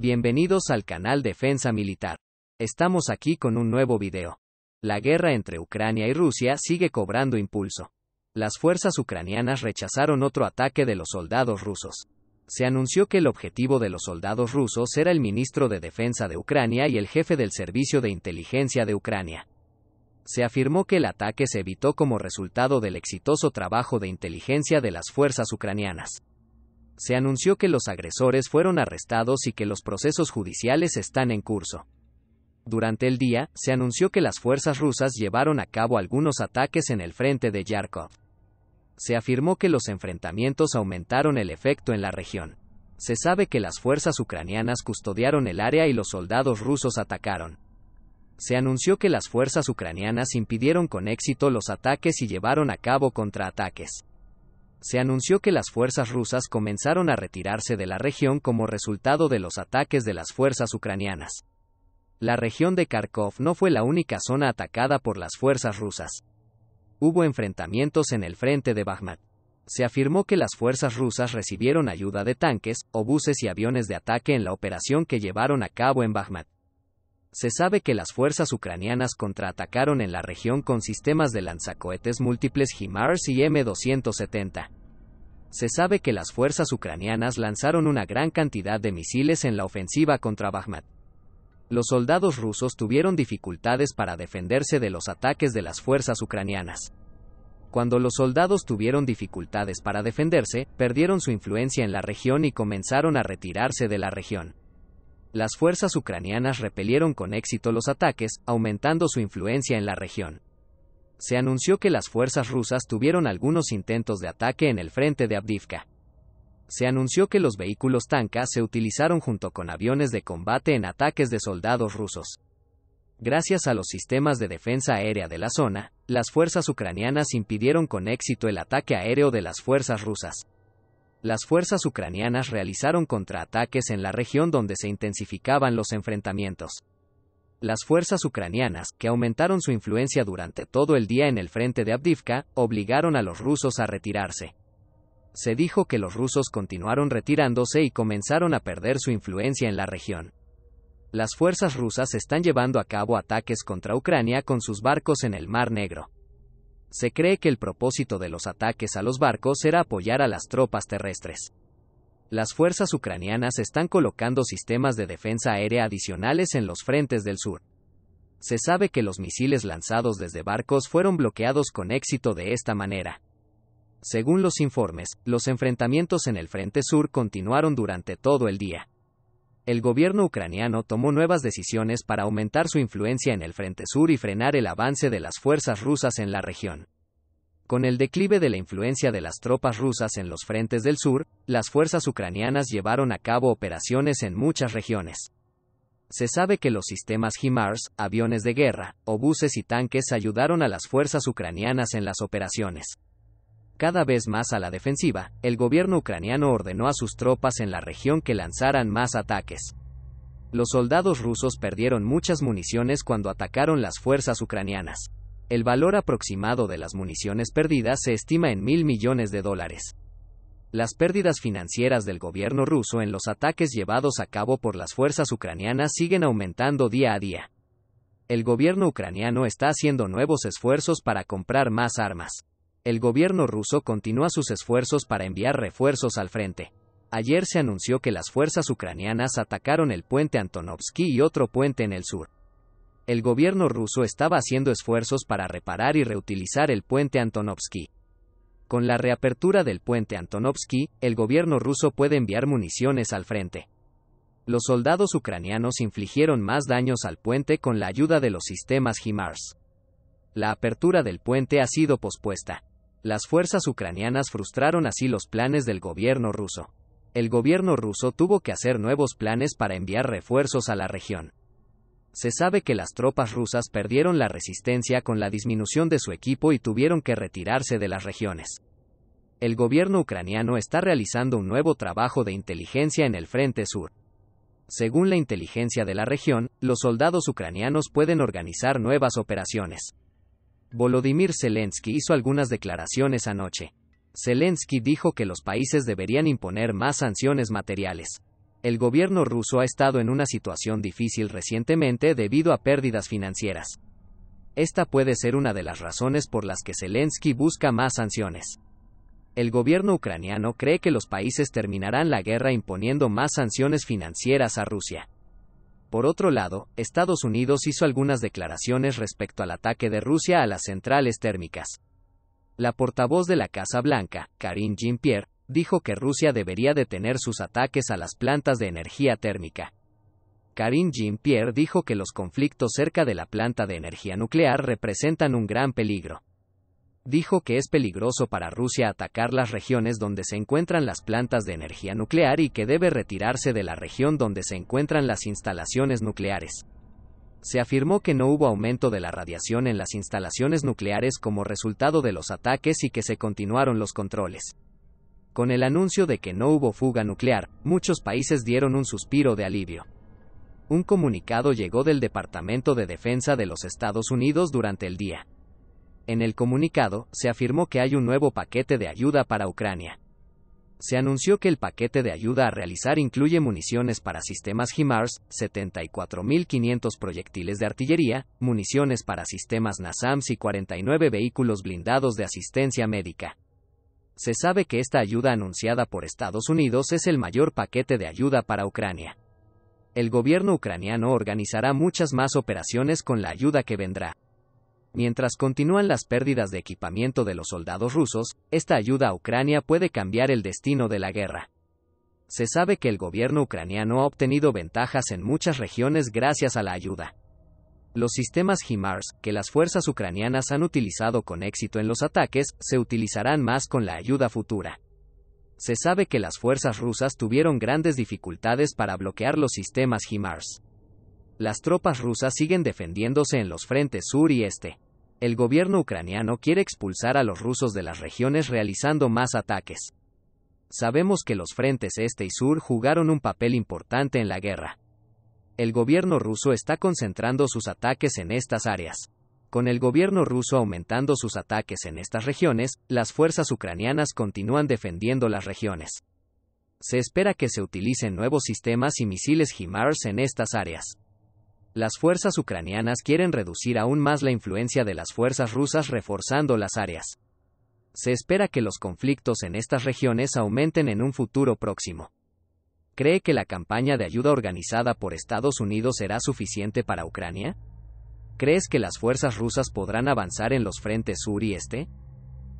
Bienvenidos al canal Defensa Militar. Estamos aquí con un nuevo video. La guerra entre Ucrania y Rusia sigue cobrando impulso. Las fuerzas ucranianas rechazaron otro ataque de los soldados rusos. Se anunció que el objetivo de los soldados rusos era el ministro de Defensa de Ucrania y el jefe del Servicio de Inteligencia de Ucrania. Se afirmó que el ataque se evitó como resultado del exitoso trabajo de inteligencia de las fuerzas ucranianas se anunció que los agresores fueron arrestados y que los procesos judiciales están en curso. Durante el día, se anunció que las fuerzas rusas llevaron a cabo algunos ataques en el frente de Yarkov. Se afirmó que los enfrentamientos aumentaron el efecto en la región. Se sabe que las fuerzas ucranianas custodiaron el área y los soldados rusos atacaron. Se anunció que las fuerzas ucranianas impidieron con éxito los ataques y llevaron a cabo contraataques se anunció que las fuerzas rusas comenzaron a retirarse de la región como resultado de los ataques de las fuerzas ucranianas. La región de Kharkov no fue la única zona atacada por las fuerzas rusas. Hubo enfrentamientos en el frente de Bakhmut. Se afirmó que las fuerzas rusas recibieron ayuda de tanques, obuses y aviones de ataque en la operación que llevaron a cabo en Bakhmut. Se sabe que las fuerzas ucranianas contraatacaron en la región con sistemas de lanzacohetes múltiples HIMARS y M270. Se sabe que las fuerzas ucranianas lanzaron una gran cantidad de misiles en la ofensiva contra Bakhmut. Los soldados rusos tuvieron dificultades para defenderse de los ataques de las fuerzas ucranianas. Cuando los soldados tuvieron dificultades para defenderse, perdieron su influencia en la región y comenzaron a retirarse de la región las fuerzas ucranianas repelieron con éxito los ataques, aumentando su influencia en la región. Se anunció que las fuerzas rusas tuvieron algunos intentos de ataque en el frente de Abdivka. Se anunció que los vehículos tanka se utilizaron junto con aviones de combate en ataques de soldados rusos. Gracias a los sistemas de defensa aérea de la zona, las fuerzas ucranianas impidieron con éxito el ataque aéreo de las fuerzas rusas las fuerzas ucranianas realizaron contraataques en la región donde se intensificaban los enfrentamientos. Las fuerzas ucranianas, que aumentaron su influencia durante todo el día en el frente de Abdivka, obligaron a los rusos a retirarse. Se dijo que los rusos continuaron retirándose y comenzaron a perder su influencia en la región. Las fuerzas rusas están llevando a cabo ataques contra Ucrania con sus barcos en el Mar Negro. Se cree que el propósito de los ataques a los barcos era apoyar a las tropas terrestres. Las fuerzas ucranianas están colocando sistemas de defensa aérea adicionales en los frentes del sur. Se sabe que los misiles lanzados desde barcos fueron bloqueados con éxito de esta manera. Según los informes, los enfrentamientos en el frente sur continuaron durante todo el día. El gobierno ucraniano tomó nuevas decisiones para aumentar su influencia en el Frente Sur y frenar el avance de las fuerzas rusas en la región. Con el declive de la influencia de las tropas rusas en los frentes del sur, las fuerzas ucranianas llevaron a cabo operaciones en muchas regiones. Se sabe que los sistemas HIMARS, aviones de guerra, obuses y tanques ayudaron a las fuerzas ucranianas en las operaciones cada vez más a la defensiva, el gobierno ucraniano ordenó a sus tropas en la región que lanzaran más ataques. Los soldados rusos perdieron muchas municiones cuando atacaron las fuerzas ucranianas. El valor aproximado de las municiones perdidas se estima en mil millones de dólares. Las pérdidas financieras del gobierno ruso en los ataques llevados a cabo por las fuerzas ucranianas siguen aumentando día a día. El gobierno ucraniano está haciendo nuevos esfuerzos para comprar más armas el gobierno ruso continúa sus esfuerzos para enviar refuerzos al frente. Ayer se anunció que las fuerzas ucranianas atacaron el puente Antonovsky y otro puente en el sur. El gobierno ruso estaba haciendo esfuerzos para reparar y reutilizar el puente Antonovsky. Con la reapertura del puente Antonovsky, el gobierno ruso puede enviar municiones al frente. Los soldados ucranianos infligieron más daños al puente con la ayuda de los sistemas HIMARS. La apertura del puente ha sido pospuesta. Las fuerzas ucranianas frustraron así los planes del gobierno ruso. El gobierno ruso tuvo que hacer nuevos planes para enviar refuerzos a la región. Se sabe que las tropas rusas perdieron la resistencia con la disminución de su equipo y tuvieron que retirarse de las regiones. El gobierno ucraniano está realizando un nuevo trabajo de inteligencia en el frente sur. Según la inteligencia de la región, los soldados ucranianos pueden organizar nuevas operaciones. Volodymyr Zelensky hizo algunas declaraciones anoche. Zelensky dijo que los países deberían imponer más sanciones materiales. El gobierno ruso ha estado en una situación difícil recientemente debido a pérdidas financieras. Esta puede ser una de las razones por las que Zelensky busca más sanciones. El gobierno ucraniano cree que los países terminarán la guerra imponiendo más sanciones financieras a Rusia. Por otro lado, Estados Unidos hizo algunas declaraciones respecto al ataque de Rusia a las centrales térmicas. La portavoz de la Casa Blanca, Karine Jean-Pierre, dijo que Rusia debería detener sus ataques a las plantas de energía térmica. Karine Jean-Pierre dijo que los conflictos cerca de la planta de energía nuclear representan un gran peligro. Dijo que es peligroso para Rusia atacar las regiones donde se encuentran las plantas de energía nuclear y que debe retirarse de la región donde se encuentran las instalaciones nucleares. Se afirmó que no hubo aumento de la radiación en las instalaciones nucleares como resultado de los ataques y que se continuaron los controles. Con el anuncio de que no hubo fuga nuclear, muchos países dieron un suspiro de alivio. Un comunicado llegó del Departamento de Defensa de los Estados Unidos durante el día. En el comunicado, se afirmó que hay un nuevo paquete de ayuda para Ucrania. Se anunció que el paquete de ayuda a realizar incluye municiones para sistemas HIMARS, 74.500 proyectiles de artillería, municiones para sistemas NASAMS y 49 vehículos blindados de asistencia médica. Se sabe que esta ayuda anunciada por Estados Unidos es el mayor paquete de ayuda para Ucrania el gobierno ucraniano organizará muchas más operaciones con la ayuda que vendrá. Mientras continúan las pérdidas de equipamiento de los soldados rusos, esta ayuda a Ucrania puede cambiar el destino de la guerra. Se sabe que el gobierno ucraniano ha obtenido ventajas en muchas regiones gracias a la ayuda. Los sistemas HIMARS, que las fuerzas ucranianas han utilizado con éxito en los ataques, se utilizarán más con la ayuda futura se sabe que las fuerzas rusas tuvieron grandes dificultades para bloquear los sistemas HIMARS. Las tropas rusas siguen defendiéndose en los frentes sur y este. El gobierno ucraniano quiere expulsar a los rusos de las regiones realizando más ataques. Sabemos que los frentes este y sur jugaron un papel importante en la guerra. El gobierno ruso está concentrando sus ataques en estas áreas. Con el gobierno ruso aumentando sus ataques en estas regiones, las fuerzas ucranianas continúan defendiendo las regiones. Se espera que se utilicen nuevos sistemas y misiles HIMARS en estas áreas. Las fuerzas ucranianas quieren reducir aún más la influencia de las fuerzas rusas reforzando las áreas. Se espera que los conflictos en estas regiones aumenten en un futuro próximo. ¿Cree que la campaña de ayuda organizada por Estados Unidos será suficiente para Ucrania? ¿Crees que las fuerzas rusas podrán avanzar en los frentes sur y este?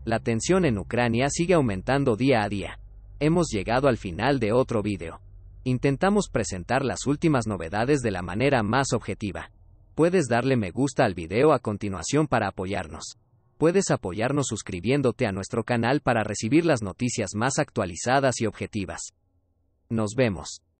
La tensión en Ucrania sigue aumentando día a día. Hemos llegado al final de otro vídeo. Intentamos presentar las últimas novedades de la manera más objetiva. Puedes darle me gusta al video a continuación para apoyarnos. Puedes apoyarnos suscribiéndote a nuestro canal para recibir las noticias más actualizadas y objetivas. Nos vemos.